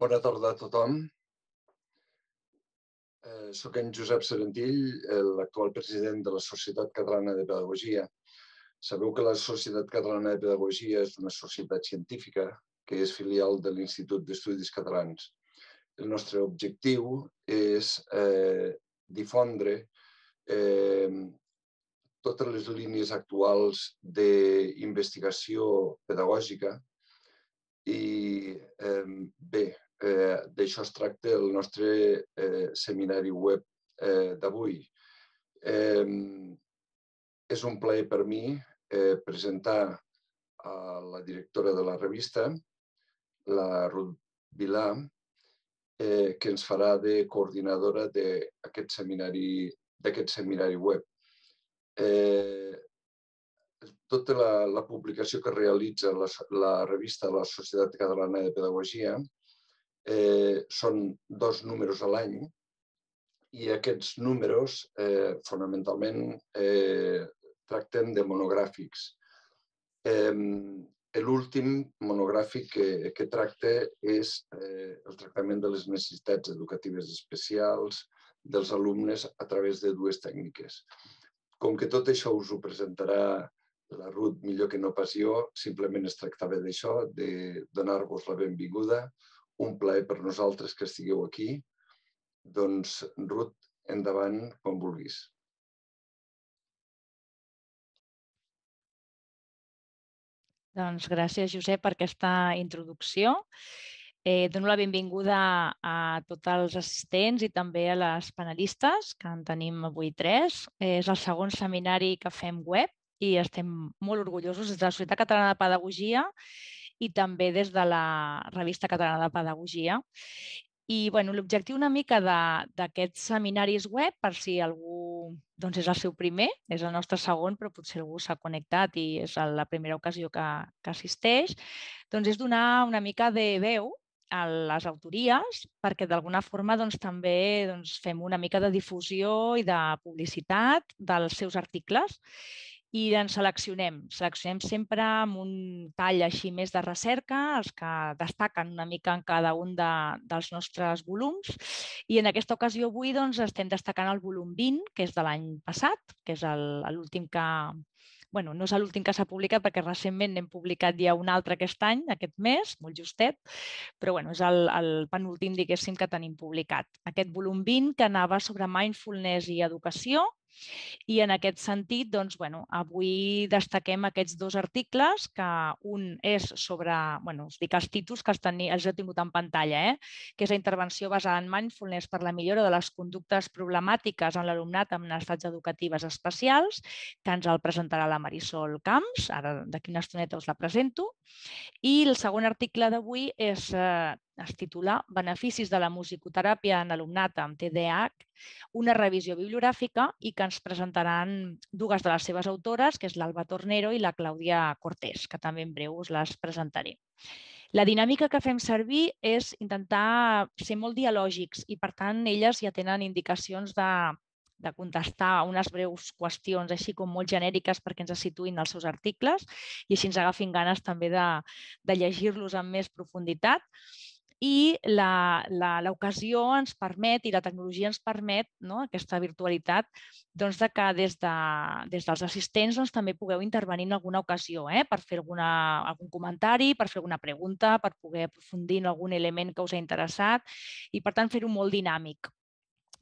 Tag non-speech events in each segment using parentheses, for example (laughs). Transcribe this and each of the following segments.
Bona tarda a tothom. Eh, soc en Josep Serentill, l'actual president de la Societat Catalana de Pedagogia. Sabeu que la Societat Catalana de Pedagogia és una societat científica que és filial de l'Institut d'Estudis Catalans. El nostre objectiu és eh, difondre eh, totes les línies actuals d'investigació pedagògica i eh, bé, eh, d'això es tracta el nostre eh, seminari web eh, d'avui. Eh, és un plaer per mi eh, presentar a la directora de la revista, la Ruth Vilà, eh, que ens farà de coordinadora d'aquest seminari, seminari web. Eh, tota la, la publicació que realitza la, la revista de la Societat Catalana de Pedagogia eh, són dos números a l'any i aquests números eh, fonamentalment eh, tracten de monogràfics. Eh, L'últim monogràfic que, que tracta és eh, el tractament de les necessitats educatives especials dels alumnes a través de dues tècniques. Com que tot això us ho presentarà la Ruth millor que no pas jo, simplement es tractava d'això, de donar-vos la benvinguda, un plaer per nosaltres que estigueu aquí. Doncs, Ruth, endavant quan vulguis. Doncs gràcies, Josep, per aquesta introducció. Eh, dono la benvinguda a tots els assistents i també a les panelistes, que en tenim avui tres. Eh, és el segon seminari que fem web i estem molt orgullosos des de la Societat Catalana de Pedagogia i també des de la Revista Catalana de Pedagogia. I bueno, l'objectiu una mica d'aquests seminaris web, per si algú doncs és el seu primer, és el nostre segon, però potser algú s'ha connectat i és la primera ocasió que, que assisteix, doncs és donar una mica de veu a les autories perquè d'alguna forma doncs, també doncs, fem una mica de difusió i de publicitat dels seus articles i en seleccionem. Seleccionem sempre amb un tall així més de recerca, els que destaquen una mica en cada un de, dels nostres volums. I en aquesta ocasió avui doncs, estem destacant el volum 20, que és de l'any passat, que és l'últim que, bueno, no és l'últim que s'ha publicat perquè recentment n'hem publicat ja un altre aquest any, aquest mes, molt justet, però bueno, és el, el penúltim, diguéssim, que tenim publicat. Aquest volum 20 que anava sobre mindfulness i educació i en aquest sentit, doncs, bueno, avui destaquem aquests dos articles, que un és sobre, bueno, us dic els títols que els, teni, els he tingut en pantalla, eh? que és la intervenció basada en mindfulness per la millora de les conductes problemàtiques en l'alumnat amb necessitats educatives especials, que ens el presentarà la Marisol Camps, ara d'aquí una estoneta us la presento. I el segon article d'avui és eh, es titula Beneficis de la musicoteràpia en alumnat amb TDAH, una revisió bibliogràfica i que ens presentaran dues de les seves autores, que és l'Alba Tornero i la Clàudia Cortés, que també en breu us les presentaré. La dinàmica que fem servir és intentar ser molt dialògics i, per tant, elles ja tenen indicacions de, de contestar unes breus qüestions així com molt genèriques perquè ens situïn els seus articles i així ens agafin ganes també de, de llegir-los amb més profunditat i l'ocasió ens permet i la tecnologia ens permet, no, aquesta virtualitat, doncs de que des, de, des dels assistents doncs, també pugueu intervenir en alguna ocasió eh, per fer alguna, algun comentari, per fer alguna pregunta, per poder aprofundir en algun element que us ha interessat i, per tant, fer-ho molt dinàmic.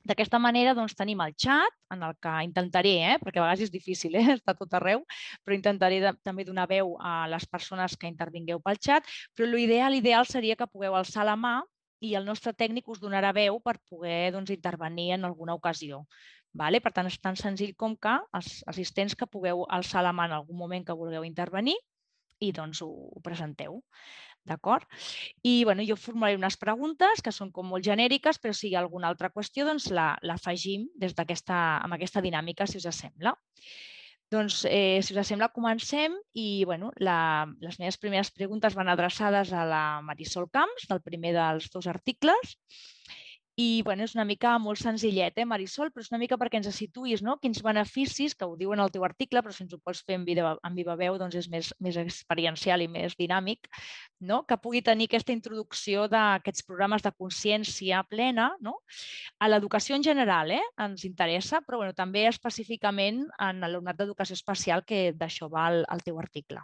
D'aquesta manera doncs, tenim el xat, en el que intentaré, eh, perquè a vegades és difícil eh, estar tot arreu, però intentaré de, també donar veu a les persones que intervingueu pel xat, però l'ideal ideal seria que pugueu alçar la mà i el nostre tècnic us donarà veu per poder doncs, intervenir en alguna ocasió. Vale? Per tant, és tan senzill com que els assistents que pugueu alçar la mà en algun moment que vulgueu intervenir i doncs ho, ho presenteu. D'acord? I bueno, jo formularé unes preguntes que són com molt genèriques, però si hi ha alguna altra qüestió, doncs l'afegim des d'aquesta amb aquesta dinàmica, si us sembla. Doncs, eh, si us sembla, comencem i bueno, la, les meves primeres preguntes van adreçades a la Marisol Camps, del primer dels dos articles, I bueno, és una mica molt senzillet, eh, Marisol, però és una mica perquè ens situïs no? quins beneficis, que ho diu en el teu article, però si ens ho pots fer en, viva, en viva veu doncs és més, més experiencial i més dinàmic, no? que pugui tenir aquesta introducció d'aquests programes de consciència plena no? a l'educació en general, eh? ens interessa, però bueno, també específicament en l'alumnat d'educació especial, que d'això va el, el teu article.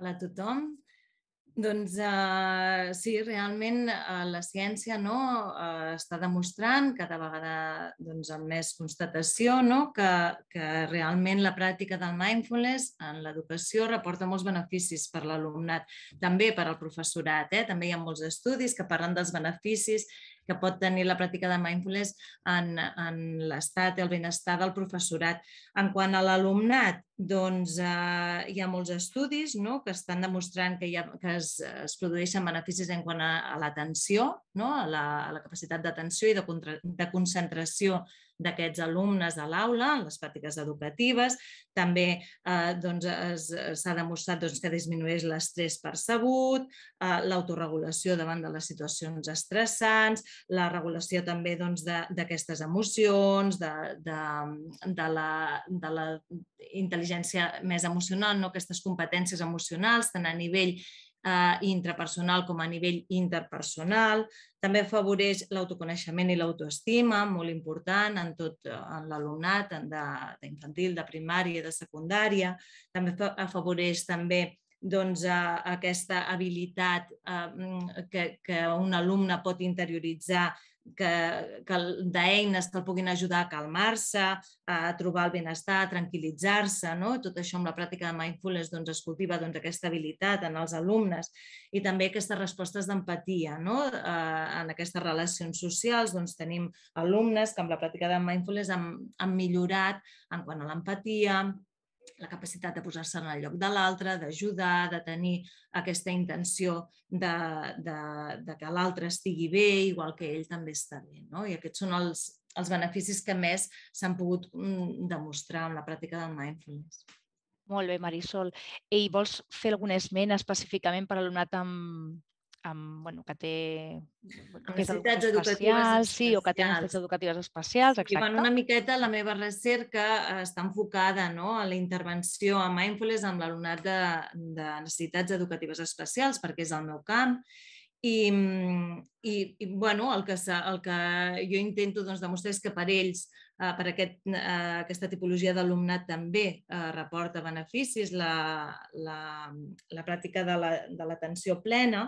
Hola a tothom. Doncs uh, sí, realment uh, la ciència no, uh, està demostrant cada vegada doncs, amb més constatació no, que, que realment la pràctica del mindfulness en l'educació reporta molts beneficis per l'alumnat, també per al professorat. Eh? També hi ha molts estudis que parlen dels beneficis que pot tenir la pràctica de mindfulness en, en l'estat i el benestar del professorat. En quant a l'alumnat, doncs eh, hi ha molts estudis no? que estan demostrant que, hi ha, que es, es produeixen beneficis en quant a, a l'atenció, no? a, la, a la capacitat d'atenció i de, de concentració d'aquests alumnes a l'aula, en les pràctiques educatives. També eh, doncs, s'ha demostrat doncs, que disminueix l'estrès percebut, eh, l'autoregulació davant de les situacions estressants, la regulació també d'aquestes doncs, emocions, de, de, de, la, de la intel·ligència més emocional, no? aquestes competències emocionals, tant a nivell eh, intrapersonal com a nivell interpersonal. També afavoreix l'autoconeixement i l'autoestima, molt important en tot en l'alumnat, d'infantil, de, de primària, de secundària. També afavoreix també doncs, aquesta habilitat eh, que, que un alumne pot interioritzar que, que d'eines que el puguin ajudar a calmar-se, a trobar el benestar, a tranquil·litzar-se. No? Tot això amb la pràctica de mindfulness doncs, es cultiva doncs, aquesta habilitat en els alumnes i també aquestes respostes d'empatia. No? Eh, en aquestes relacions socials doncs, tenim alumnes que amb la pràctica de mindfulness han, han millorat en quant a l'empatia, la capacitat de posar-se en el lloc de l'altre, d'ajudar, de tenir aquesta intenció de, de, de que l'altre estigui bé, igual que ell també està bé. No? I aquests són els, els beneficis que més s'han pogut mm, demostrar amb la pràctica del mindfulness. Molt bé, Marisol. I vols fer algun esment específicament per alumnat amb, amb, bueno, que té necessitats educatives sí, o que té necessitats educatives especials, exacte. I bueno, una miqueta la meva recerca eh, està enfocada no, a la intervenció a mindfulness amb l'alumnat de, de necessitats educatives especials, perquè és el meu camp, i, i, i bueno, el, que, el que jo intento doncs, demostrar és que per ells, eh, per aquest, eh, aquesta tipologia d'alumnat també eh, reporta beneficis la, la, la pràctica de l'atenció la, plena,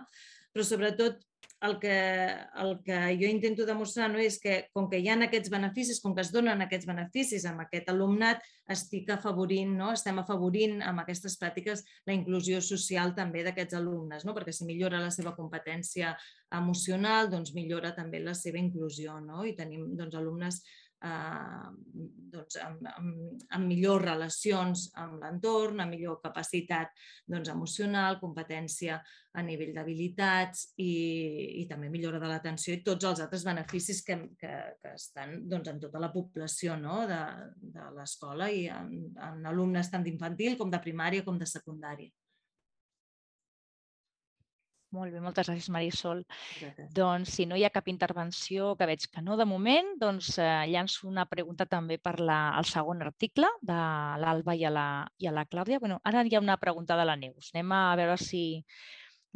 però sobretot el que, el que jo intento demostrar no és que com que hi ha aquests beneficis, com que es donen aquests beneficis amb aquest alumnat, estic afavorint, no? estem afavorint amb aquestes pràctiques la inclusió social també d'aquests alumnes, no? perquè si millora la seva competència emocional, doncs millora també la seva inclusió. No? I tenim doncs, alumnes eh, doncs, amb, amb, amb millors relacions amb l'entorn, amb millor capacitat doncs, emocional, competència a nivell d'habilitats i, i també millora de l'atenció i tots els altres beneficis que, que, que estan doncs, en tota la població no? de, de l'escola i en, en alumnes tant d'infantil com de primària com de secundària. Molt bé, moltes gràcies, Marisol. Gràcies. Doncs, si no hi ha cap intervenció, que veig que no de moment, doncs eh, llanço una pregunta també per la, el segon article de l'Alba i, a la, i a la Clàudia. Bueno, ara hi ha una pregunta de la Neus. Anem a veure si...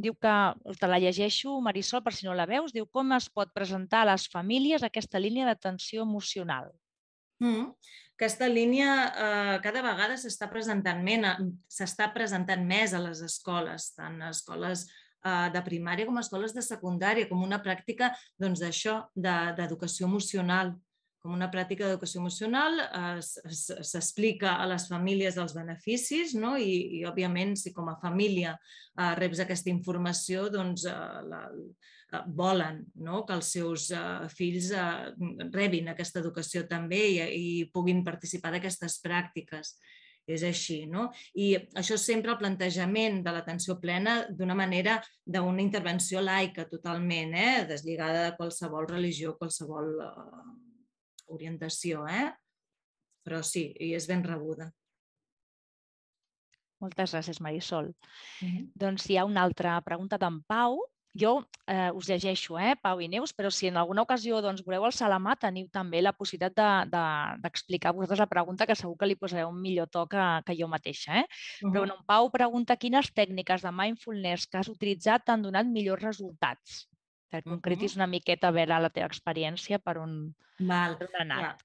Diu que, te la llegeixo, Marisol, per si no la veus, diu com es pot presentar a les famílies aquesta línia d'atenció emocional. Mm. Aquesta línia eh, cada vegada s'està presentant, s'està presentant més a les escoles, tant a escoles Eh, de primària com a escoles de secundària, com una pràctica doncs, d'això, doncs, d'educació de, emocional. Com una pràctica d'educació emocional eh, s'explica a les famílies els beneficis no? I, i, òbviament, si com a família eh, reps aquesta informació, doncs eh, la, eh, volen no? que els seus eh, fills eh, rebin aquesta educació també i, i puguin participar d'aquestes pràctiques és així. No? I això és sempre el plantejament de l'atenció plena d'una manera d'una intervenció laica totalment, eh? deslligada de qualsevol religió, qualsevol uh, orientació. Eh? Però sí, i és ben rebuda. Moltes gràcies, Marisol. Mm -hmm. Doncs hi ha una altra pregunta d'en Pau jo eh, us llegeixo, eh, Pau i Neus, però si en alguna ocasió doncs, voleu alçar la mà, teniu també la possibilitat d'explicar de, de, vosaltres la pregunta, que segur que li posareu un millor to que, que jo mateixa. Eh? Uh -huh. Però bueno, en Pau pregunta quines tècniques de mindfulness que has utilitzat t'han donat millors resultats. Que concretis uh -huh. una miqueta a veure la teva experiència per on, Val. per on ha anat.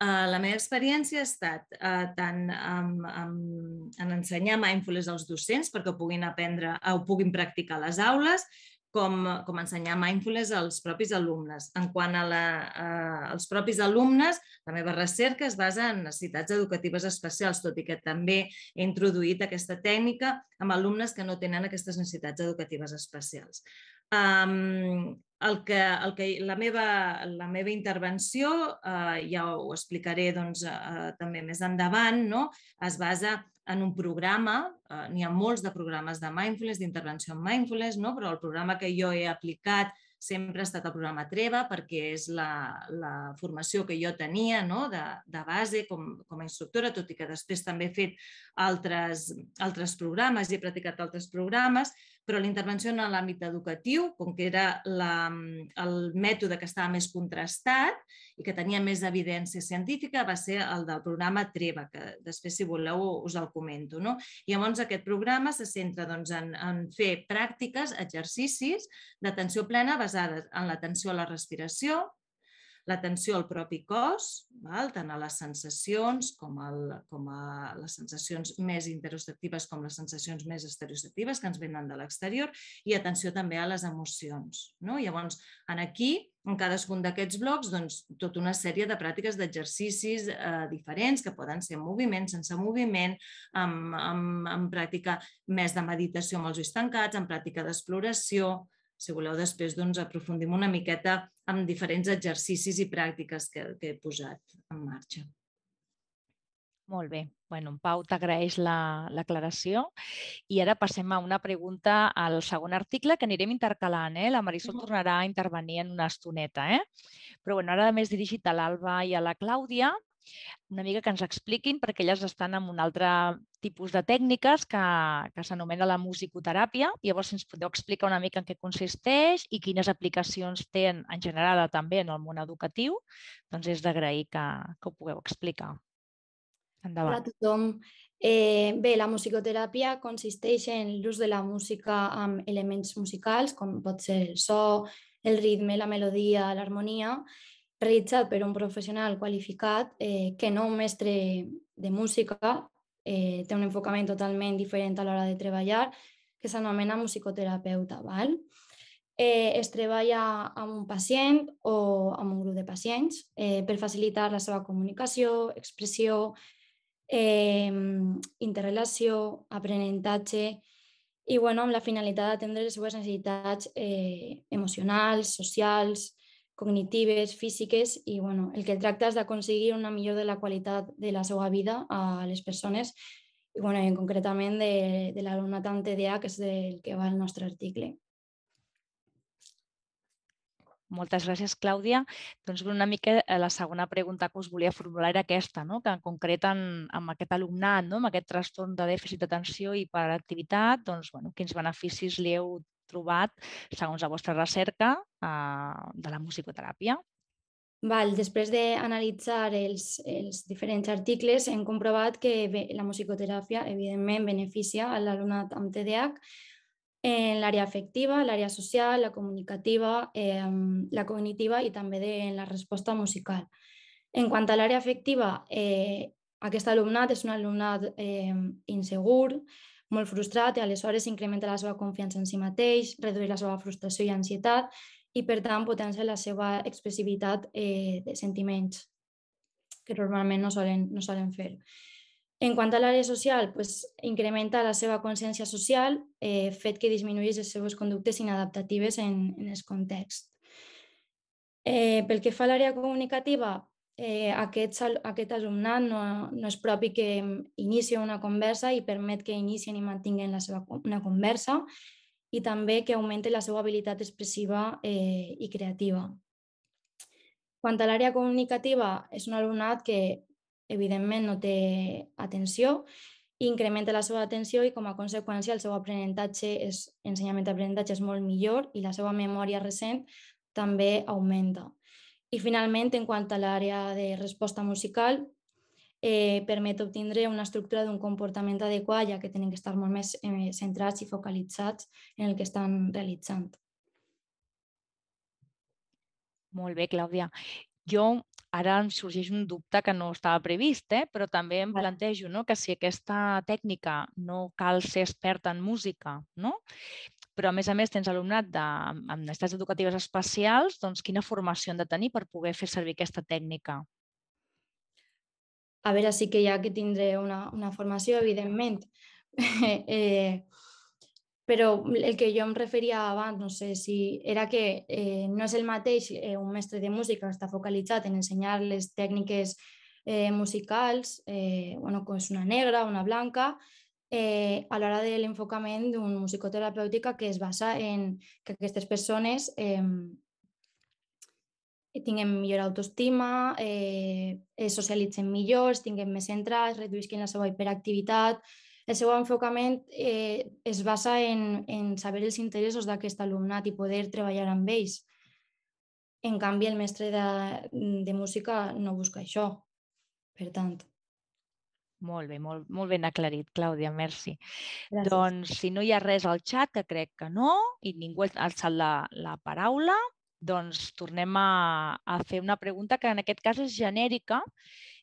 Uh, la meva experiència ha estat uh, tant amb, amb, en ensenyar mindfulness als docents perquè ho puguin aprendre, ho puguin practicar a les aules, com, com ensenyar mindfulness als propis alumnes. En quant a la, uh, als propis alumnes, la meva recerca es basa en necessitats educatives especials, tot i que també he introduït aquesta tècnica amb alumnes que no tenen aquestes necessitats educatives especials. Um, el que, el que la, meva, la meva intervenció, eh, ja ho explicaré doncs, eh, també més endavant, no? es basa en un programa, eh, n'hi ha molts de programes de mindfulness, d'intervenció en mindfulness, no? però el programa que jo he aplicat sempre ha estat el programa Treva perquè és la, la formació que jo tenia no? de, de base com, com a instructora, tot i que després també he fet altres, altres programes i he practicat altres programes, però l'intervenció en l'àmbit educatiu, com que era la, el mètode que estava més contrastat i que tenia més evidència científica, va ser el del programa TREVA, que després, si voleu, us el comento. No? I llavors aquest programa se centra doncs, en, en fer pràctiques, exercicis d'atenció plena basades en l'atenció a la respiració, l'atenció al propi cos, val? tant a les sensacions com, el, com a les sensacions més interoceptives com les sensacions més estereoceptives que ens venen de l'exterior i atenció també a les emocions. No? Llavors, en aquí, en cadascun d'aquests blocs, doncs, tota una sèrie de pràctiques d'exercicis eh, diferents que poden ser en moviment, sense moviment, amb, amb, amb pràctica més de meditació amb els ulls tancats, en pràctica d'exploració, si voleu, després doncs, aprofundim una miqueta amb diferents exercicis i pràctiques que, que he posat en marxa. Molt bé. Bueno, en Pau t'agraeix l'aclaració. La, I ara passem a una pregunta al segon article que anirem intercalant. Eh? La Marisol tornarà a intervenir en una estoneta. Eh? Però bueno, ara més dirigit a l'Alba i a la Clàudia, una mica que ens expliquin, perquè elles estan en un altre tipus de tècniques que, que s'anomena la musicoteràpia. Llavors, si ens podeu explicar una mica en què consisteix i quines aplicacions té en, en general també en el món educatiu, doncs és d'agrair que, que ho pugueu explicar. Endavant. Hola a tothom. Eh, bé, la musicoteràpia consisteix en l'ús de la música amb elements musicals, com pot ser el so, el ritme, la melodia, l'harmonia, realitzat per un professional qualificat eh, que no un mestre de música, eh, té un enfocament totalment diferent a l'hora de treballar, que s'anomena musicoterapeuta. Val? Eh, es treballa amb un pacient o amb un grup de pacients eh, per facilitar la seva comunicació, expressió, eh, interrelació, aprenentatge i bueno, amb la finalitat d'atendre les seves necessitats eh, emocionals, socials, cognitives, físiques i bueno, el que tracta és d'aconseguir una millor de la qualitat de la seva vida a les persones i bueno, en concretament de, de l'alumnat amb TDA, que és del que va el nostre article. Moltes gràcies, Clàudia. Doncs una mica eh, la segona pregunta que us volia formular era aquesta, no? que en concret en, amb aquest alumnat, no? amb aquest trastorn de dèficit d'atenció i per activitat, doncs, bueno, quins beneficis li heu trobat, segons la vostra recerca, eh, de la musicoteràpia? Val, després d'analitzar els, els diferents articles, hem comprovat que la musicoteràpia, evidentment, beneficia a l'alumnat amb TDAH en l'àrea afectiva, l'àrea social, la comunicativa, eh, la cognitiva i també de, en la resposta musical. En quant a l'àrea afectiva, eh, aquest alumnat és un alumnat eh, insegur, molt frustrat i aleshores incrementa la seva confiança en si mateix, redueix la seva frustració i ansietat i, per tant, potencia la seva expressivitat eh, de sentiments, que normalment no solen, no solen fer. En quant a l'àrea social, pues, incrementa la seva consciència social, eh, fet que disminueix les seves conductes inadaptatives en, en el context. Eh, pel que fa a l'àrea comunicativa, eh, aquest, aquest alumnat no, no és propi que inici una conversa i permet que inicien i mantinguen la seva, una conversa i també que augmenti la seva habilitat expressiva eh, i creativa. Quant a l'àrea comunicativa, és un alumnat que evidentment no té atenció incrementa la seva atenció i com a conseqüència el seu aprenentatge, és, ensenyament-aprenentatge és molt millor i la seva memòria recent també augmenta. I finalment, en quant a l'àrea de resposta musical, eh, permet obtindre una estructura d'un comportament adequat, ja que tenen que estar molt més eh, centrats i focalitzats en el que estan realitzant. Molt bé, Clàudia. Jo ara em sorgeix un dubte que no estava previst, eh? però també em plantejo no? que si aquesta tècnica no cal ser experta en música, no? Però a més a més tens alumnat de, amb necessitats educatives especials, doncs quina formació han de tenir per poder fer servir aquesta tècnica? A veure, sí que hi ha que tindre una, una formació, evidentment. (laughs) eh, però el que jo em referia abans, no sé si era que eh, no és el mateix eh, un mestre de música que està focalitzat en ensenyar les tècniques eh, musicals, eh, bueno, com és una negra, una blanca, eh, a l'hora de l'enfocament d'un musicoterapèutica que es basa en que aquestes persones eh, tinguin millor autoestima, eh, es socialitzen millor, tinguin més centrats, reduïsquen la seva hiperactivitat, el seu enfocament eh, es basa en, en saber els interessos d'aquest alumnat i poder treballar amb ells. En canvi, el mestre de, de música no busca això. Per tant. Molt bé, molt, molt ben aclarit, Clàudia, merci. Gràcies. Doncs, si no hi ha res al xat, que crec que no, i ningú ha alçat la, la paraula, doncs tornem a, a fer una pregunta que en aquest cas és genèrica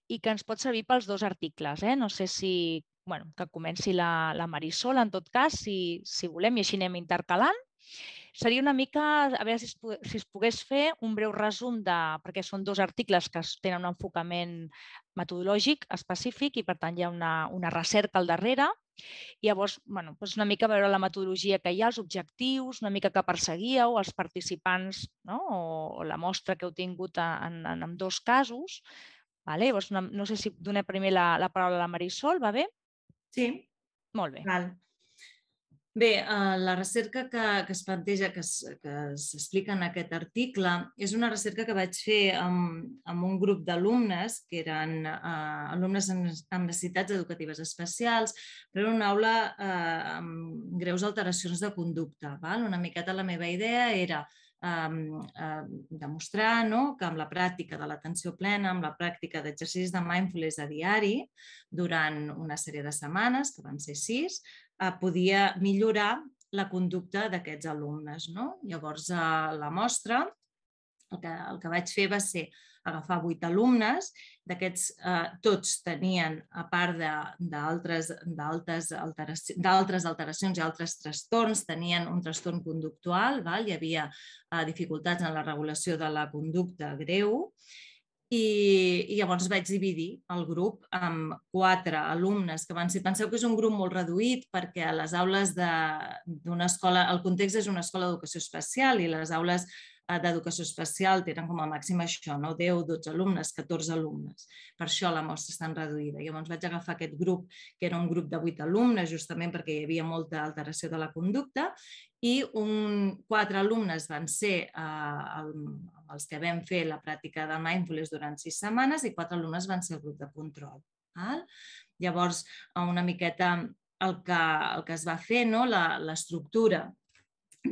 i que ens pot servir pels dos articles. Eh? No sé si bueno, que comenci la, la Marisol, en tot cas, si, si volem, i així anem intercalant. Seria una mica, a veure si es, si es pogués fer un breu resum de, perquè són dos articles que tenen un enfocament metodològic específic i per tant hi ha una, una recerca al darrere. I llavors, bueno, doncs una mica veure la metodologia que hi ha, els objectius, una mica que perseguíeu, els participants no? o, o la mostra que heu tingut en, en, en dos casos. Vale? Llavors, una, no sé si donem primer la, la paraula a la Marisol, va bé? Sí. Molt bé. Val. Bé, eh, la recerca que, que es planteja, que s'explica en aquest article, és una recerca que vaig fer amb, amb un grup d'alumnes, que eren eh, alumnes amb, amb necessitats educatives especials, però era una aula eh, amb greus alteracions de conducta. Val? Una miqueta la meva idea era eh, demostrar no? que amb la pràctica de l'atenció plena, amb la pràctica d'exercicis de mindfulness a diari, durant una sèrie de setmanes, que van ser sis, eh, podia millorar la conducta d'aquests alumnes. No? Llavors, eh, la mostra, el que, el que vaig fer va ser agafar vuit alumnes, d'aquests eh, tots tenien, a part d'altres alteracions, alteracions i altres trastorns, tenien un trastorn conductual, val? hi havia eh, dificultats en la regulació de la conducta greu, i, i llavors vaig dividir el grup amb quatre alumnes que van ser... Penseu que és un grup molt reduït perquè a les aules d'una escola, el context és una escola d'educació especial i les aules d'educació especial tenen com a màxim això, no? 10, 12 alumnes, 14 alumnes. Per això la mostra és tan reduïda. Llavors vaig agafar aquest grup, que era un grup de 8 alumnes, justament perquè hi havia molta alteració de la conducta, i un, quatre alumnes van ser eh, el, els que vam fer la pràctica de mindfulness durant sis setmanes i quatre alumnes van ser el grup de control. Val? Llavors, una miqueta el que, el que es va fer, no? l'estructura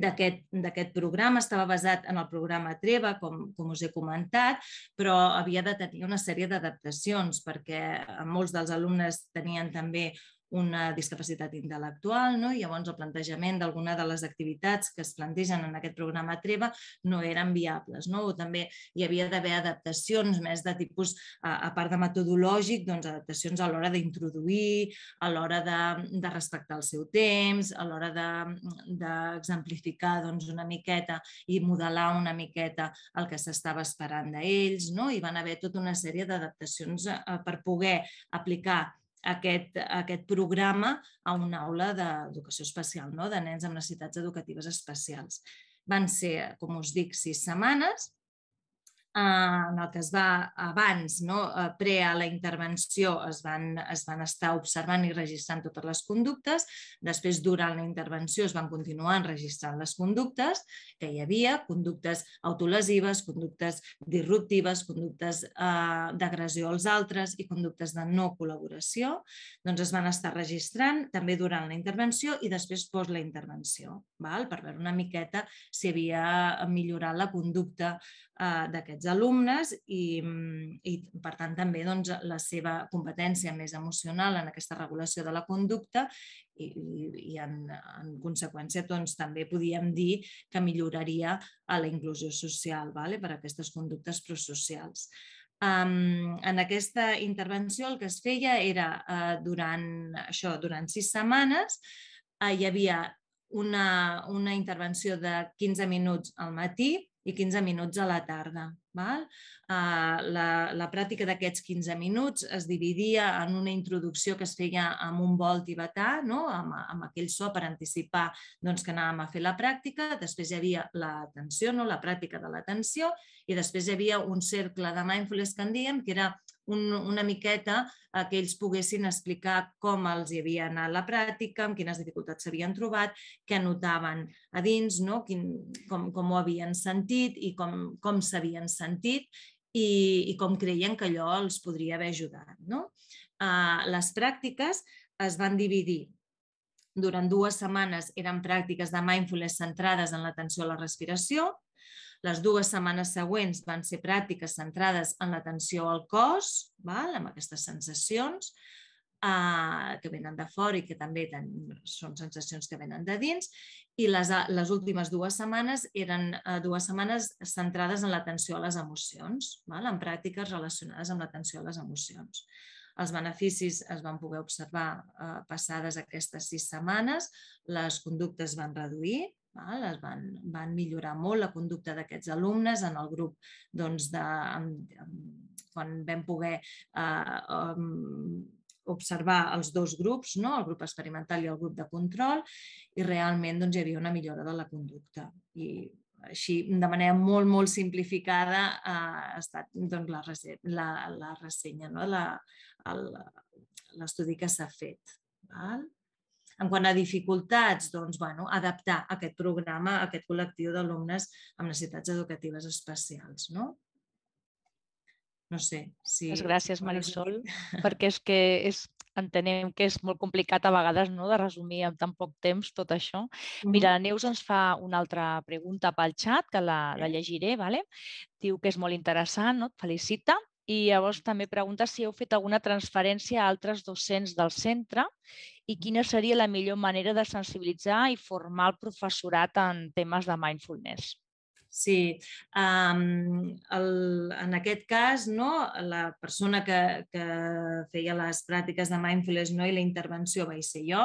d'aquest programa. Estava basat en el programa Treva, com, com us he comentat, però havia de tenir una sèrie d'adaptacions perquè molts dels alumnes tenien també una discapacitat intel·lectual, no? i llavors el plantejament d'alguna de les activitats que es plantegen en aquest programa TREVA no eren viables. No? O també hi havia d'haver adaptacions més de tipus, a, a part de metodològic, doncs adaptacions a l'hora d'introduir, a l'hora de, de respectar el seu temps, a l'hora d'exemplificar de, doncs, una miqueta i modelar una miqueta el que s'estava esperant d'ells, no? i van haver tota una sèrie d'adaptacions eh, per poder aplicar aquest, aquest programa a una aula d'educació especial, no? de nens amb necessitats educatives especials. Van ser, com us dic, sis setmanes. En el que es va abans, no? pre a la intervenció, es van, es van estar observant i registrant totes les conductes, després durant la intervenció es van continuar enregistrant les conductes que hi havia, conductes autolesives, conductes disruptives, conductes eh, d'agressió als altres i conductes de no col·laboració, doncs es van estar registrant també durant la intervenció i després post la intervenció, val? per veure una miqueta si havia millorat la conducta eh, d'aquests alumnes i, mm, i, per tant, també doncs, la seva competència més emocional en aquesta regulació de la conducta i, i en, en conseqüència doncs, també podíem dir que milloraria a la inclusió social vale? per a aquestes conductes prosocials. Um, en aquesta intervenció el que es feia era, uh, durant, això, durant sis setmanes, uh, hi havia una, una intervenció de 15 minuts al matí, i 15 minuts a la tarda. Val? Uh, la, la pràctica d'aquests 15 minuts es dividia en una introducció que es feia amb un vol tibetà, no? amb, amb aquell so per anticipar doncs, que anàvem a fer la pràctica, després hi havia l'atenció, no? la pràctica de l'atenció, i després hi havia un cercle de mindfulness que en diem, que era un, una miqueta eh, que ells poguessin explicar com els hi havia anat la pràctica, amb quines dificultats s'havien trobat, què anotaven a dins, no? Quin, com, com ho havien sentit i com, com s'havien sentit i, i com creien que allò els podria haver ajudat. No? Uh, les pràctiques es van dividir durant dues setmanes eren pràctiques de mindfulness centrades en l'atenció a la respiració, les dues setmanes següents van ser pràctiques centrades en l'atenció al cos, val? amb aquestes sensacions eh, que venen de fora i que també ten, són sensacions que venen de dins, i les, les últimes dues setmanes eren eh, dues setmanes centrades en l'atenció a les emocions, val? en pràctiques relacionades amb l'atenció a les emocions. Els beneficis es van poder observar eh, passades aquestes sis setmanes, les conductes van reduir, Val? Es van, van millorar molt la conducta d'aquests alumnes en el grup doncs, de, quan vam poder eh, um, observar els dos grups, no? el grup experimental i el grup de control, i realment doncs, hi havia una millora de la conducta. I així, de manera molt, molt simplificada, eh, ha estat doncs, la, la, la ressenya, no? l'estudi que s'ha fet. Val? En quant a dificultats, doncs, bueno, adaptar aquest programa a aquest col·lectiu d'alumnes amb necessitats educatives especials. No? No sé si... Moltes gràcies, Marisol, perquè és que és, entenem que és molt complicat a vegades no, de resumir en tan poc temps tot això. Mira, la Neus ens fa una altra pregunta pel xat, que la, la llegiré. Vale? Diu que és molt interessant, no? et felicita i llavors també pregunta si heu fet alguna transferència a altres docents del centre i quina seria la millor manera de sensibilitzar i formar el professorat en temes de mindfulness. Sí, um, el, en aquest cas, no, la persona que, que feia les pràctiques de mindfulness no, i la intervenció va ser jo,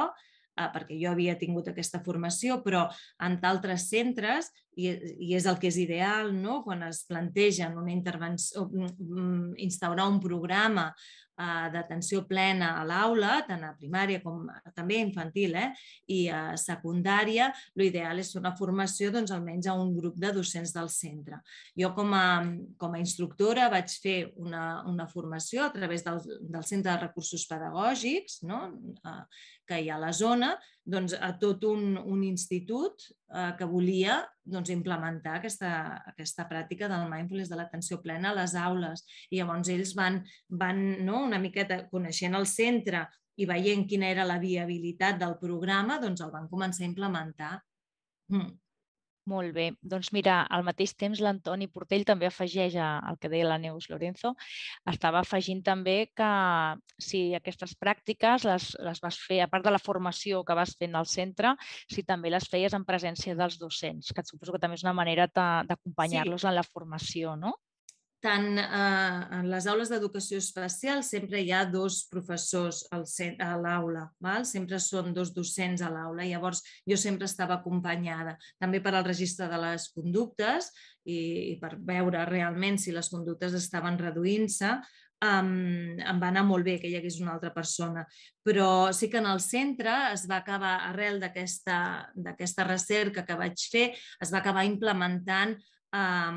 eh, perquè jo havia tingut aquesta formació, però en d'altres centres, i, i és el que és ideal, no? quan es plantegen una intervenció, mm, instaurar un programa eh, d'atenció plena a l'aula, tant a primària com també infantil eh? i a secundària, l'ideal és fer una formació doncs, almenys a un grup de docents del centre. Jo com a, com a instructora vaig fer una, una formació a través del, del Centre de Recursos Pedagògics no? eh, que hi ha a la zona, doncs, a tot un, un institut eh, que volia doncs, implementar aquesta, aquesta pràctica del mindfulness de l'atenció plena a les aules. I llavors ells van, van no, una miqueta coneixent el centre i veient quina era la viabilitat del programa, doncs el van començar a implementar. Mm. Molt bé. Doncs mira, al mateix temps l'Antoni Portell també afegeix al que deia la Neus Lorenzo, estava afegint també que si aquestes pràctiques les, les vas fer, a part de la formació que vas fent al centre, si també les feies en presència dels docents, que suposo que també és una manera d'acompanyar-los sí. en la formació, no? Tant eh, en les aules d'educació especial sempre hi ha dos professors al, a l'aula, sempre són dos docents a l'aula, llavors jo sempre estava acompanyada, també per al registre de les conductes i, i per veure realment si les conductes estaven reduint-se, um, em va anar molt bé que hi hagués una altra persona, però sí que en el centre es va acabar, arrel d'aquesta recerca que vaig fer, es va acabar implementant a,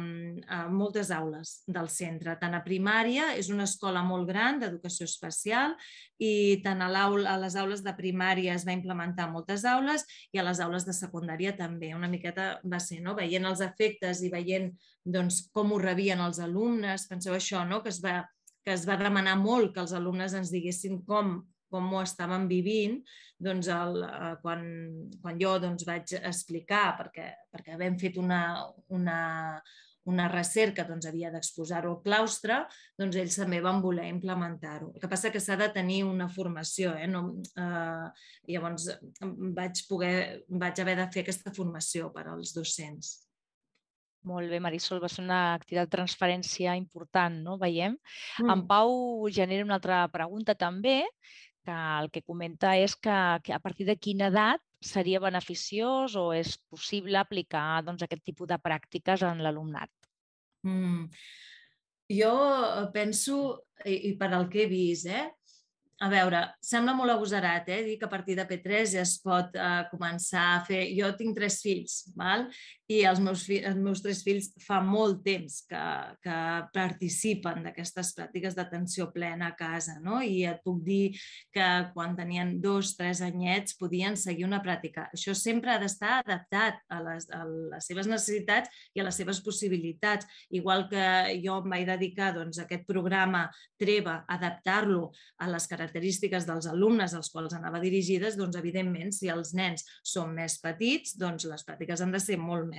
a moltes aules del centre. Tant a primària, és una escola molt gran d'educació especial i tant a, a les aules de primària es va implementar moltes aules i a les aules de secundària també. Una miqueta va ser no? veient els efectes i veient doncs, com ho rebien els alumnes. Penseu això, no? que, es va, que es va demanar molt que els alumnes ens diguessin com com ho estaven vivint, doncs el, eh, quan, quan jo doncs, vaig explicar, perquè, perquè havent fet una, una, una recerca doncs, havia d'exposar-ho al claustre, doncs ells també van voler implementar-ho. El que passa que s'ha de tenir una formació. Eh? No, eh, llavors vaig, poder, vaig haver de fer aquesta formació per als docents. Molt bé, Marisol, va ser una activitat de transferència important, no? Veiem. Mm. En Pau genera una altra pregunta també, que el que comenta és que, que a partir de quina edat seria beneficiós o és possible aplicar doncs, aquest tipus de pràctiques en l'alumnat? Mm. Jo penso, i, i per al que he vist, eh, a veure, sembla molt agosarat eh, dir que a partir de P3 ja es pot eh, començar a fer... Jo tinc tres fills, val? i els meus, fi, els meus tres fills fa molt temps que, que participen d'aquestes pràctiques d'atenció plena a casa. No? I et puc dir que quan tenien dos, tres anyets podien seguir una pràctica. Això sempre ha d'estar adaptat a les, a les seves necessitats i a les seves possibilitats. Igual que jo em vaig dedicar doncs, a aquest programa TREVA, adaptar-lo a les característiques dels alumnes als quals anava dirigides, doncs evidentment si els nens són més petits, doncs les pràctiques han de ser molt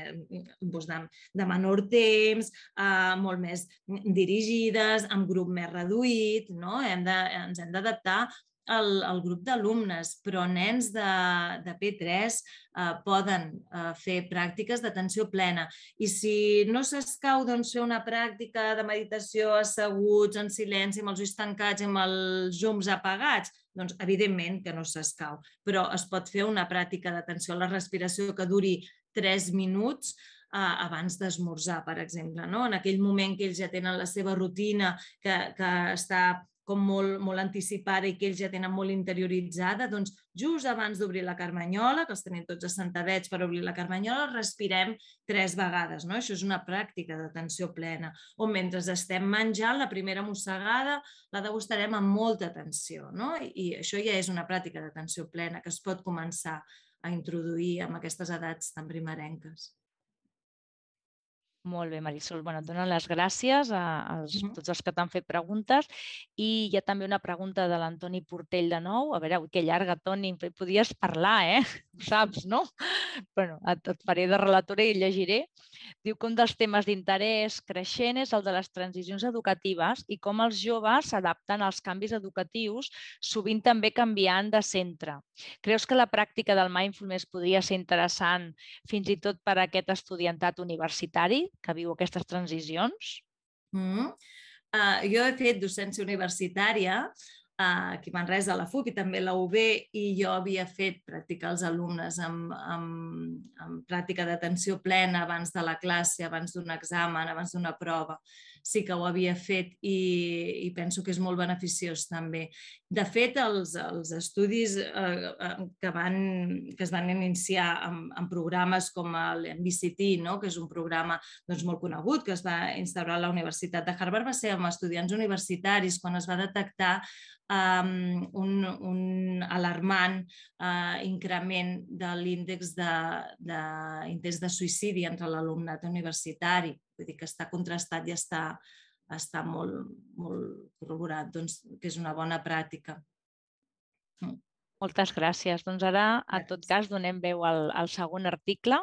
doncs de, de menor temps, eh, molt més dirigides, amb grup més reduït, no? hem de, ens hem d'adaptar al, al grup d'alumnes, però nens de, de P3 eh, poden eh, fer pràctiques d'atenció plena. I si no s'escau doncs, fer una pràctica de meditació asseguts, en silenci, amb els ulls tancats, amb els llums apagats, doncs evidentment que no s'escau, però es pot fer una pràctica d'atenció a la respiració que duri 3 minuts eh, abans d'esmorzar, per exemple. No? En aquell moment que ells ja tenen la seva rutina, que, que està com molt, molt anticipada i que ells ja tenen molt interioritzada, doncs just abans d'obrir la carmanyola, que els tenim tots assentadets per obrir la carmanyola, respirem tres vegades. No? Això és una pràctica d'atenció plena, on mentre estem menjant, la primera mossegada la degustarem amb molta atenció. No? I això ja és una pràctica d'atenció plena que es pot començar a introduir amb aquestes edats tan primerenques. Molt bé, Marisol. Bueno, et dono les gràcies a, als, -huh. tots els que t'han fet preguntes i hi ha també una pregunta de l'Antoni Portell de nou. A veure, que llarga, Toni, podies parlar, eh? (laughs) Ho saps, no? bueno, et, et faré de relatora i llegiré. Diu que un dels temes d'interès creixent és el de les transicions educatives i com els joves s'adapten als canvis educatius, sovint també canviant de centre. Creus que la pràctica del mindfulness podria ser interessant fins i tot per a aquest estudiantat universitari que viu aquestes transicions? Mm. Uh, jo he fet docència universitària uh, aquí a Manresa, a la FUC i també a la UB, i jo havia fet practicar els alumnes amb, amb, amb pràctica d'atenció plena abans de la classe, abans d'un examen, abans d'una prova sí que ho havia fet i, i penso que és molt beneficiós també. De fet, els, els estudis eh, eh que, van, que es van iniciar en, en programes com l'MBCT, no? que és un programa doncs, molt conegut, que es va instaurar a la Universitat de Harvard, va ser amb estudiants universitaris quan es va detectar um, un, un alarmant uh, increment de l'índex d'intents de, de, de suïcidi entre l'alumnat universitari. Vull dir que està contrastat i està, està molt, molt corroborat, doncs, que és una bona pràctica. Mm. Moltes gràcies. Doncs ara, en tot cas, donem veu al, al segon article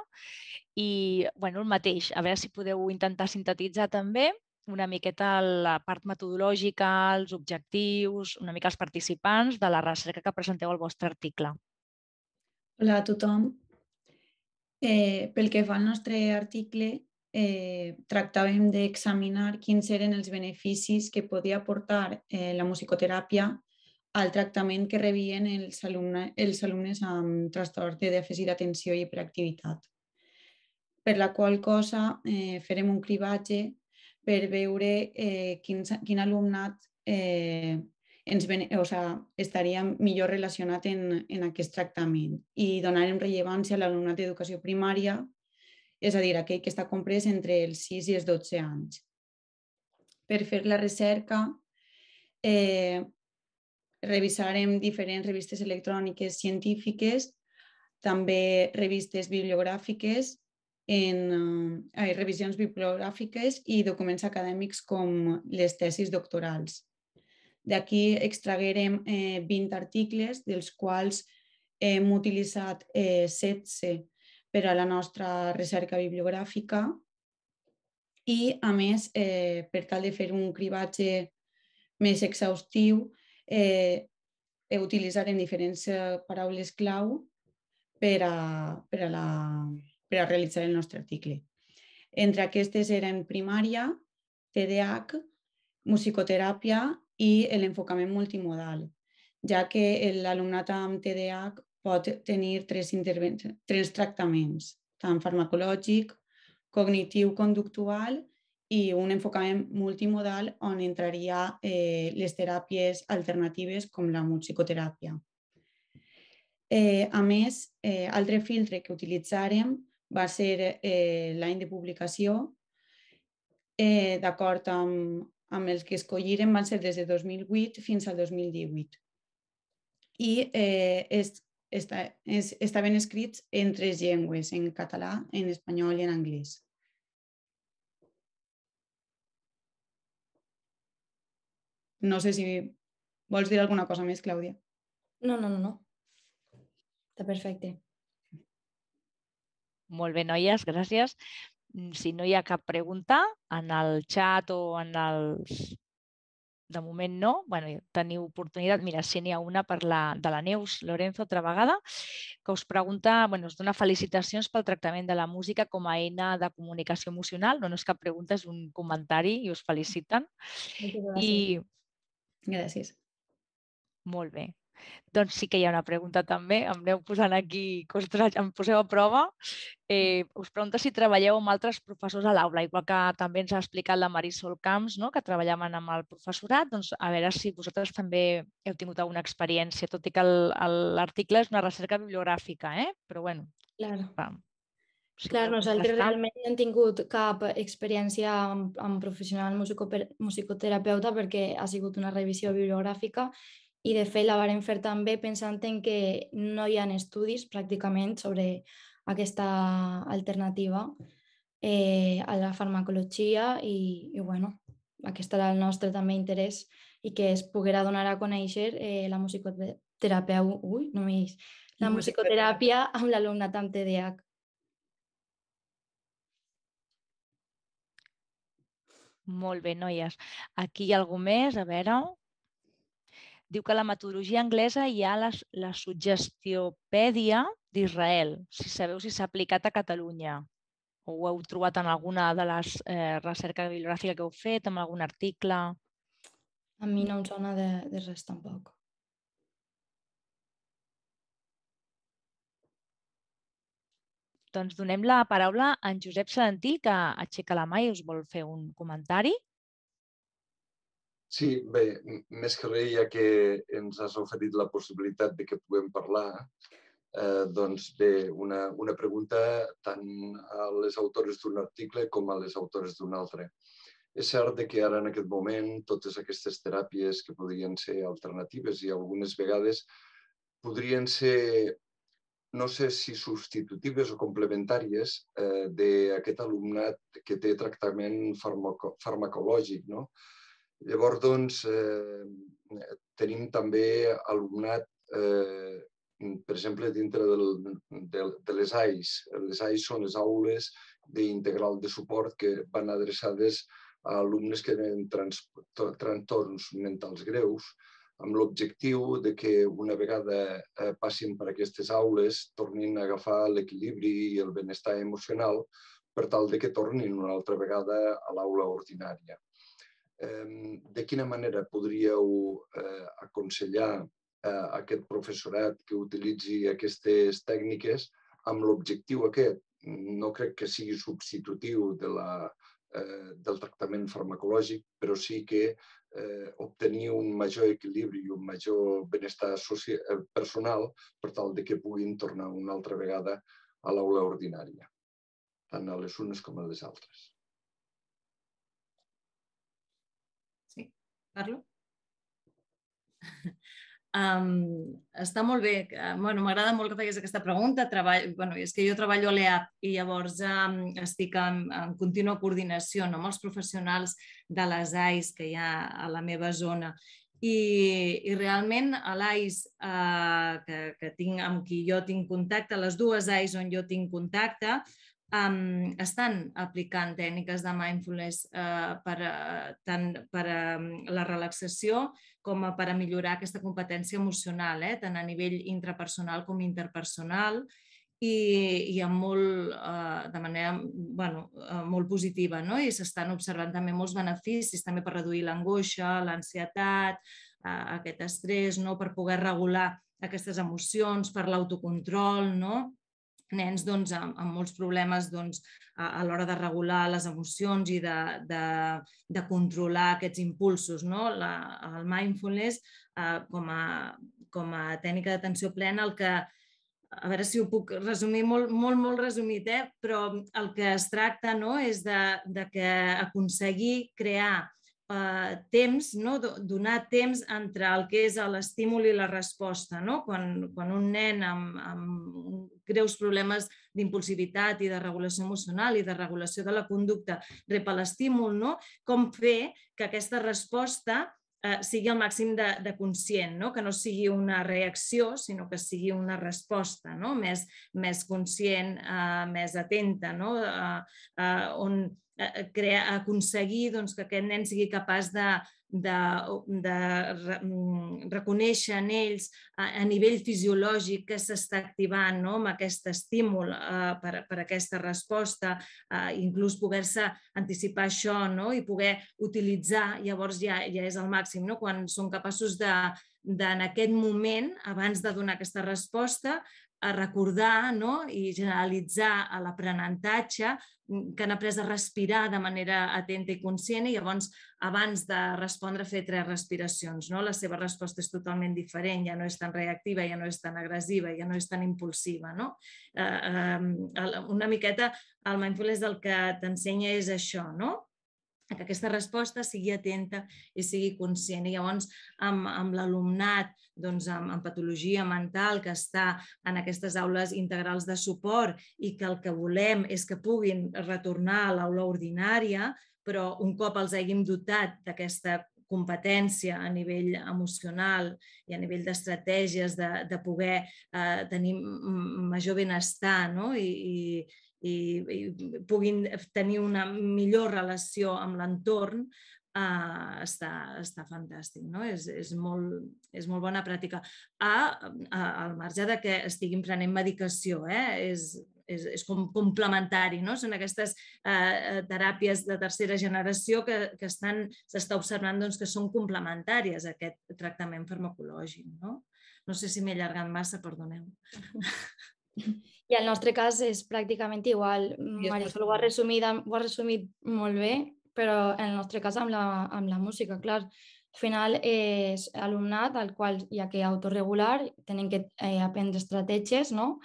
i bueno, el mateix. A veure si podeu intentar sintetitzar també una miqueta la part metodològica, els objectius, una mica els participants de la recerca que presenteu al vostre article. Hola a tothom. Eh, pel que fa al nostre article, eh, tractàvem d'examinar quins eren els beneficis que podia aportar eh, la musicoteràpia al tractament que rebien els, alumne, els alumnes amb trastorn de dèficit d'atenció i hiperactivitat. Per la qual cosa eh, farem un cribatge per veure eh, quin, quin alumnat eh, ens ven, o sea, estaria millor relacionat en, en aquest tractament i donarem rellevància a l'alumnat d'educació primària és a dir, aquell que està comprès entre els 6 i els 12 anys. Per fer la recerca, eh, revisarem diferents revistes electròniques científiques, també revistes bibliogràfiques, en eh, revisions bibliogràfiques i documents acadèmics com les tesis doctorals. D'aquí extraguerem eh, 20 articles, dels quals hem utilitzat eh, 16 per a la nostra recerca bibliogràfica i, a més, eh, per tal de fer un cribatge més exhaustiu, eh, utilitzarem diferents eh, paraules clau per a, per a, la, per a realitzar el nostre article. Entre aquestes eren primària, TDAH, musicoteràpia i l'enfocament multimodal, ja que l'alumnat amb TDAH pot tenir tres, tres tractaments, tant farmacològic, cognitiu-conductual i un enfocament multimodal on entraria eh, les teràpies alternatives com la musicoteràpia. Eh, a més, eh, altre filtre que utilitzàrem va ser eh, l'any de publicació. Eh, D'acord amb, amb els que escollirem van ser des de 2008 fins al 2018. I eh, és, està, és, estaven escrits en tres llengües, en català, en espanyol i en anglès. No sé si vols dir alguna cosa més, Clàudia. No, no, no, no. Està perfecte. Molt bé, noies, gràcies. Si no hi ha cap pregunta en el xat o en els de moment no, bueno, teniu oportunitat. Mira, si n'hi ha una per la, de la Neus Lorenzo, altra vegada, que us pregunta, bueno, us dona felicitacions pel tractament de la música com a eina de comunicació emocional. No, no és cap pregunta, és un comentari i us feliciten. gràcies. I Gràcies. Molt bé. Doncs sí que hi ha una pregunta també, em aneu posant aquí, ostres, em poseu a prova. Eh, us pregunta si treballeu amb altres professors a l'aula, igual que també ens ha explicat la Marisol Camps, no? que treballaven amb el professorat, doncs a veure si vosaltres també heu tingut alguna experiència, tot i que l'article és una recerca bibliogràfica, eh? però bueno, claro. va, Sí, Clar, nosaltres realment no hem tingut cap experiència amb, amb professional musicoterapeuta perquè ha sigut una revisió bibliogràfica i de fet la varen fer també pensant en que no hi ha estudis pràcticament sobre aquesta alternativa eh, a la farmacologia i, i bueno, aquest era el nostre també interès i que es poguera donar a conèixer eh, la musicoteràpia, ui, no la musicoteràpia amb l'alumnat amb TDAH. Molt bé, noies. Aquí hi ha algú més? A veure... Diu que la metodologia anglesa hi ha la, la suggestiopèdia d'Israel. Si sabeu si s'ha aplicat a Catalunya o ho heu trobat en alguna de les eh, recerques bibliogràfiques que heu fet, en algun article. A mi no em sona de, de res tampoc. Doncs donem la paraula a en Josep Sedentil, que aixeca la mà i us vol fer un comentari. Sí, bé, més que res, ja que ens has oferit la possibilitat de que puguem parlar, eh, doncs bé, una, una pregunta tant a les autores d'un article com a les autores d'un altre. És cert que ara en aquest moment totes aquestes teràpies que podrien ser alternatives i algunes vegades podrien ser no sé si substitutives o complementàries eh, d'aquest alumnat que té tractament farmaco farmacològic. No? Llavors, doncs, eh, tenim també alumnat, eh, per exemple, dintre del, de, les AIS. Les AIS són les aules d'integral de suport que van adreçades a alumnes que tenen trastorns mentals greus, amb l'objectiu de que una vegada eh, passin per aquestes aules tornin a agafar l'equilibri i el benestar emocional per tal de que tornin una altra vegada a l'aula ordinària. De quina manera podríeu eh, aconsellar eh, aquest professorat que utilitzi aquestes tècniques amb l'objectiu aquest? No crec que sigui substitutiu de la, eh, del tractament farmacològic, però sí que eh, obtenir un major equilibri i un major benestar eh, personal per tal de que puguin tornar una altra vegada a l'aula ordinària. tant a les unes com a les altres. Sí, parlo? Um, està molt bé. Bueno, M'agrada molt que facis aquesta pregunta. Treball, bueno, és que jo treballo a l'EAP i llavors um, estic en, en contínua coordinació no, amb els professionals de les AIS que hi ha a la meva zona. I, i realment a l'AIS eh, que, que tinc, amb qui jo tinc contacte, les dues AIS on jo tinc contacte, um, estan aplicant tècniques de mindfulness uh, per, uh, tant per uh, la relaxació com per a millorar aquesta competència emocional, eh, tant a nivell intrapersonal com interpersonal i, i amb molt, uh, de manera bueno, uh, molt positiva. No? I s'estan observant també molts beneficis també per reduir l'angoixa, l'ansietat, uh, aquest estrès, no? per poder regular aquestes emocions, per l'autocontrol, no? Nens doncs, amb, amb molts problemes doncs, a, a l'hora de regular les emocions i de, de, de controlar aquests impulsos. No? La, el mindfulness, eh, com, a, com a tècnica d'atenció plena, el que, a veure si ho puc resumir molt, molt, molt resumit, eh? però el que es tracta no, és de, de que aconseguir crear eh, temps, no? donar temps entre el que és l'estímul i la resposta. No? Quan, quan un nen amb, amb greus problemes d'impulsivitat i de regulació emocional i de regulació de la conducta rep l'estímul, no? com fer que aquesta resposta eh, sigui el màxim de, de conscient, no? que no sigui una reacció, sinó que sigui una resposta no? més, més conscient, eh, més atenta, no? eh, eh, on crear, aconseguir doncs, que aquest nen sigui capaç de, de, de mm, reconèixer en ells a, a nivell fisiològic que s'està activant no? amb aquest estímul eh, per, per aquesta resposta, eh, inclús poder-se anticipar això no? i poder utilitzar, llavors ja, ja és el màxim, no? quan són capaços de, de, en aquest moment, abans de donar aquesta resposta, a recordar no? i generalitzar l'aprenentatge, mm, que han après a respirar de manera atenta i conscient i llavors abans de respondre fer tres respiracions. No? La seva resposta és totalment diferent, ja no és tan reactiva, ja no és tan agressiva, ja no és tan impulsiva. No? Eh, eh, una miqueta el mindfulness el que t'ensenya és això, no? Que aquesta resposta sigui atenta i sigui conscient. I llavors, amb, amb l'alumnat doncs, amb, amb patologia mental que està en aquestes aules integrals de suport i que el que volem és que puguin retornar a l'aula ordinària, però un cop els haguem dotat d'aquesta competència a nivell emocional i a nivell d'estratègies de, de poder eh, tenir major benestar no? I, i, i, i puguin tenir una millor relació amb l'entorn, eh, està, està fantàstic, no? és, és, molt, és molt bona pràctica. A, a, al marge de que estiguin prenent medicació, eh? és, és, és com complementari, no? Són aquestes eh, teràpies de tercera generació que, que estan, s'està observant doncs, que són complementàries a aquest tractament farmacològic, no? No sé si m'he allargat massa, perdoneu. (laughs) I el nostre cas és pràcticament igual. Marisol ho ha, resumit, ho ha resumit molt bé, però en el nostre cas amb la, amb la música, clar. Al final és alumnat al qual hi ha que autorregular, tenen que eh, aprendre estratègies, no?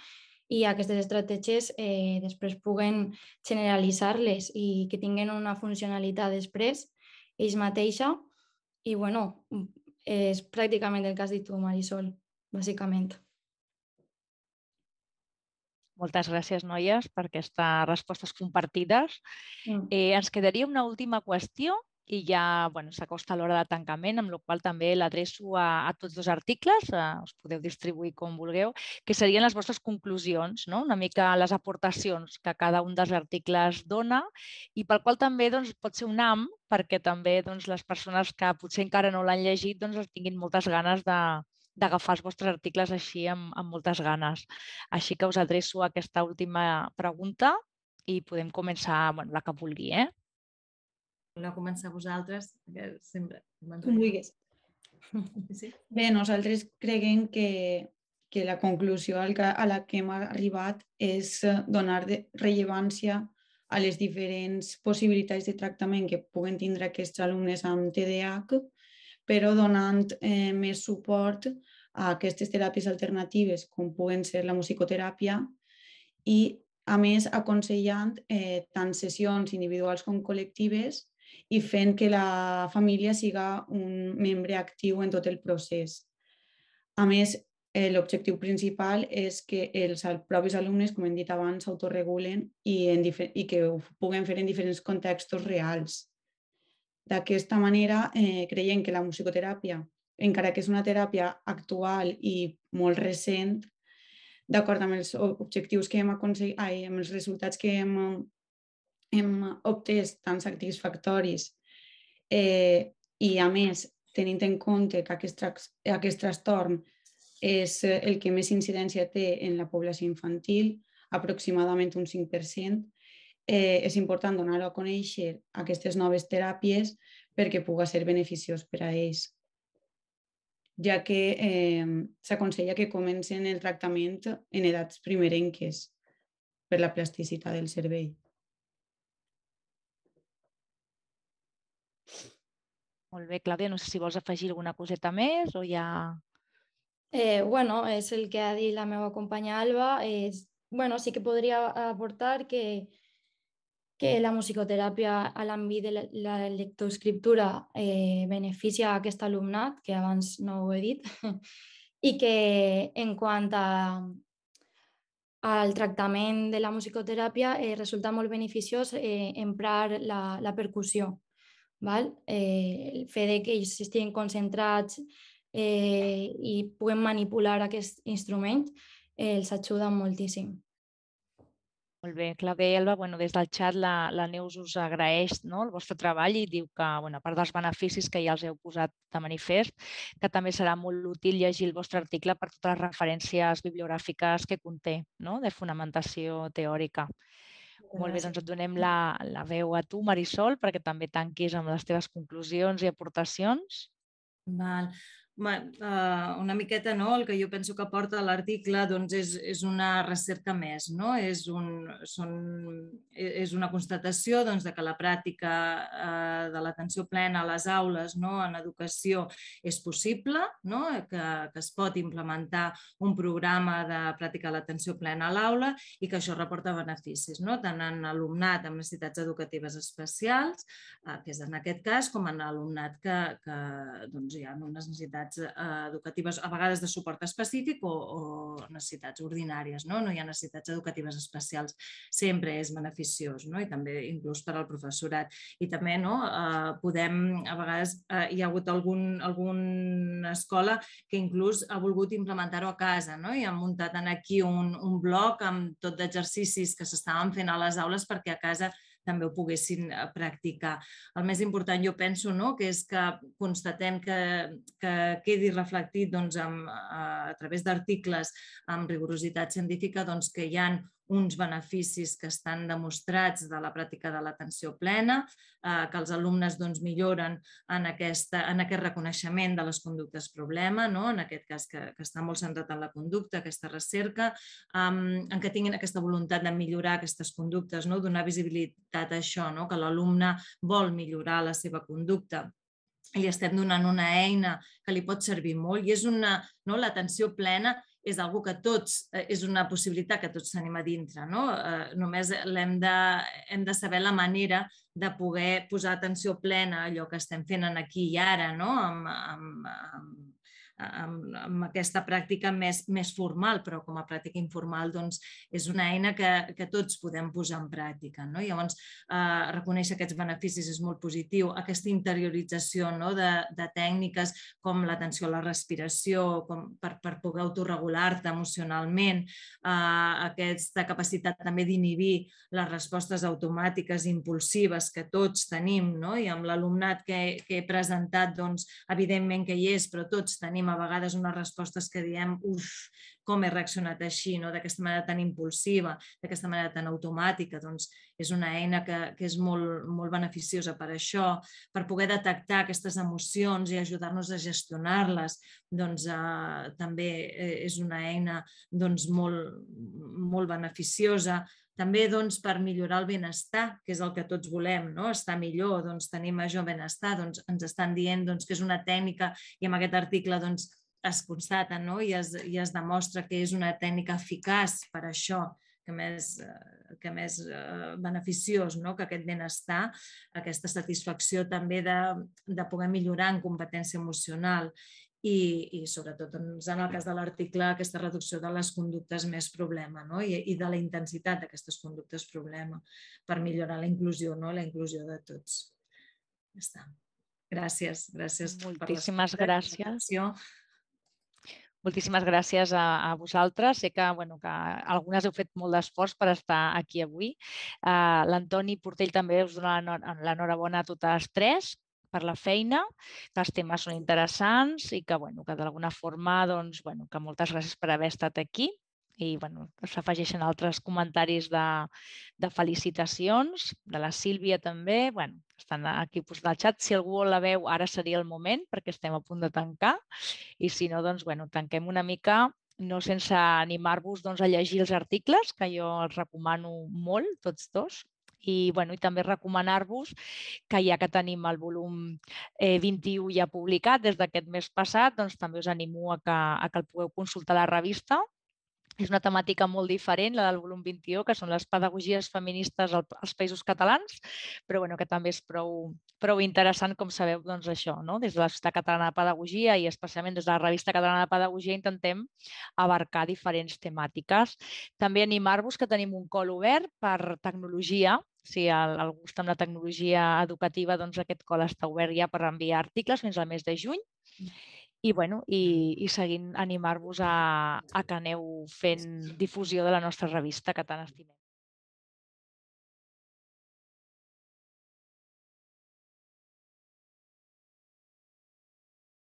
i aquestes estratègies eh, després puguen generalitzar-les i que tinguin una funcionalitat després ells mateixa i bueno, és pràcticament el que has dit tu, Marisol, bàsicament. Moltes gràcies, noies, per aquestes respostes compartides. Mm. Eh, ens quedaria una última qüestió i ja bueno, s'acosta l'hora de tancament, amb la qual també l'adreço a, a tots dos articles, eh, us podeu distribuir com vulgueu, que serien les vostres conclusions, no? una mica les aportacions que cada un dels articles dona i pel qual també doncs, pot ser un am perquè també doncs, les persones que potser encara no l'han llegit doncs, tinguin moltes ganes de, d'agafar els vostres articles així amb, amb moltes ganes. Així que us adreço a aquesta última pregunta i podem començar bueno, la que vulgui. Eh? Voleu començar vosaltres? Que sempre... Com vulguis. (laughs) Sí? Bé, nosaltres creguem que, que la conclusió a la que hem arribat és donar de rellevància a les diferents possibilitats de tractament que puguen tindre aquests alumnes amb TDAH però donant eh, més suport a aquestes teràpies alternatives com puguen ser la musicoteràpia i a més aconsellant eh, tant sessions individuals com col·lectives i fent que la família siga un membre actiu en tot el procés. A més, eh, l'objectiu principal és que els propis alumnes, com hem dit abans, s'autoregulen i, en i que ho puguen fer en diferents contextos reals. D'aquesta manera, eh, creiem que la musicoteràpia, encara que és una teràpia actual i molt recent, d'acord amb els objectius que hem aconseguit, ai, amb els resultats que hem, hem obtès tan satisfactoris eh, i a més tenint en compte que aquest, aquest trastorn és el que més incidència té en la població infantil, aproximadament un 5%, eh, és important donar a conèixer aquestes noves teràpies perquè pugui ser beneficiós per a ells ja que eh, s'aconsella que comencen el tractament en edats primerenques per la plasticitat del cervell. Molt bé, Clàudia, no sé si vols afegir alguna coseta més o ja... Eh, bueno, és el que ha dit la meva companya Alba. És, bueno, sí que podria aportar que que la musicoteràpia a l'àmbit de la lectoescriptura eh, beneficia aquest alumnat, que abans no ho he dit, (laughs) i que en quant a, al tractament de la musicoteràpia eh, resulta molt beneficiós eh, emprar la, la percussió. Val? Eh, el fet de que ells estiguin concentrats eh, i puguen manipular aquest instrument eh, els ajuda moltíssim. Molt bé, Clavé Elba, bueno, des del xat la, la Neus us agraeix no, el vostre treball i diu que, bueno, a part dels beneficis que ja els heu posat de manifest, que també serà molt útil llegir el vostre article per totes les referències bibliogràfiques que conté, no, de fonamentació teòrica. Gràcies. Molt bé, doncs et donem la, la veu a tu, Marisol, perquè també tanquis amb les teves conclusions i aportacions. Val una miqueta no? el que jo penso que porta l'article doncs és, és una recerca més, no? és, un, són, és una constatació doncs, de que la pràctica uh, de l'atenció plena a les aules no? en educació és possible, no? que, que es pot implementar un programa de pràctica de l'atenció plena a l'aula i que això reporta beneficis, no? tant en alumnat amb necessitats educatives especials, uh, que és en aquest cas, com en alumnat que, que doncs, hi ha unes necessitats necessitats eh, educatives, a vegades de suport específic o, o necessitats ordinàries, no? no hi ha necessitats educatives especials, sempre és beneficiós, no? i també inclús per al professorat. I també no, eh, podem, a vegades eh, hi ha hagut algun, alguna escola que inclús ha volgut implementar-ho a casa no? i ha muntat en aquí un, un bloc amb tot d'exercicis que s'estaven fent a les aules perquè a casa també ho poguessin eh, practicar. El més important jo penso no, que és que constatem que, que quedi reflectit doncs, amb, a, a través d'articles amb rigorositat científica doncs, que hi han uns beneficis que estan demostrats de la pràctica de l'atenció plena, eh, que els alumnes doncs, milloren en, aquesta, en aquest reconeixement de les conductes problema, no? en aquest cas que, que està molt centrat en la conducta, aquesta recerca, um, en què tinguin aquesta voluntat de millorar aquestes conductes, no? donar visibilitat a això, no? que l'alumne vol millorar la seva conducta li estem donant una eina que li pot servir molt i és una, no, l'atenció plena és algo que tots, eh, és una possibilitat que tots tenim a dintre. No? Eh, només hem de, hem de saber la manera de poder posar atenció plena a allò que estem fent en aquí i ara, no? amb, amb, amb amb, amb aquesta pràctica més, més formal, però com a pràctica informal doncs, és una eina que, que tots podem posar en pràctica. No? Llavors, eh, reconèixer aquests beneficis és molt positiu. Aquesta interiorització no? de, de tècniques com l'atenció a la respiració, com per, per poder autorregular-te emocionalment, eh, aquesta capacitat també d'inhibir les respostes automàtiques impulsives que tots tenim, no? i amb l'alumnat que, que he presentat, doncs, evidentment que hi és, però tots tenim tenim a vegades unes respostes que diem uf, com he reaccionat així, no? d'aquesta manera tan impulsiva, d'aquesta manera tan automàtica, doncs és una eina que, que és molt, molt beneficiosa per això, per poder detectar aquestes emocions i ajudar-nos a gestionar-les, doncs eh, també eh, és una eina doncs, molt, molt beneficiosa, també doncs, per millorar el benestar, que és el que tots volem, no? estar millor, doncs, tenir major benestar, doncs, ens estan dient doncs, que és una tècnica i amb aquest article doncs, es constata no? I, es, i es demostra que és una tècnica eficaç per això, que més, que més eh, beneficiós no? que aquest benestar, aquesta satisfacció també de, de poder millorar en competència emocional i, i sobretot doncs, en el cas de l'article aquesta reducció de les conductes més problema no? I, i de la intensitat d'aquestes conductes problema per millorar la inclusió, no? la inclusió de tots. Ja està. Gràcies, gràcies. Moltíssimes gràcies. Moltíssimes gràcies a, a vosaltres. Sé que, bueno, que algunes heu fet molt d'esforç per estar aquí avui. Uh, L'Antoni Portell també us dona l'enhorabona a totes tres per la feina, que els temes són interessants i que, bueno, que d'alguna forma, doncs, bueno, que moltes gràcies per haver estat aquí i bueno, s'afegeixen altres comentaris de, de felicitacions, de la Sílvia també, bueno, estan aquí posats al xat. Si algú la veu, ara seria el moment perquè estem a punt de tancar. I si no, doncs, bueno, tanquem una mica no sense animar-vos doncs, a llegir els articles, que jo els recomano molt, tots dos, i, bueno, i també recomanar-vos que ja que tenim el volum eh, 21 ja publicat des d'aquest mes passat, doncs també us animo a que, a que el pugueu consultar a la revista és una temàtica molt diferent, la del volum 21, que són les pedagogies feministes als països catalans, però bueno, que també és prou, prou interessant, com sabeu, doncs això, no? des de la Societat Catalana de Pedagogia i especialment des de la Revista Catalana de Pedagogia intentem abarcar diferents temàtiques. També animar-vos que tenim un col obert per tecnologia, si algú està amb la tecnologia educativa, doncs aquest col està obert ja per enviar articles fins al mes de juny i, bueno, i, i seguint animar-vos a, a que aneu fent difusió de la nostra revista que tant estimem.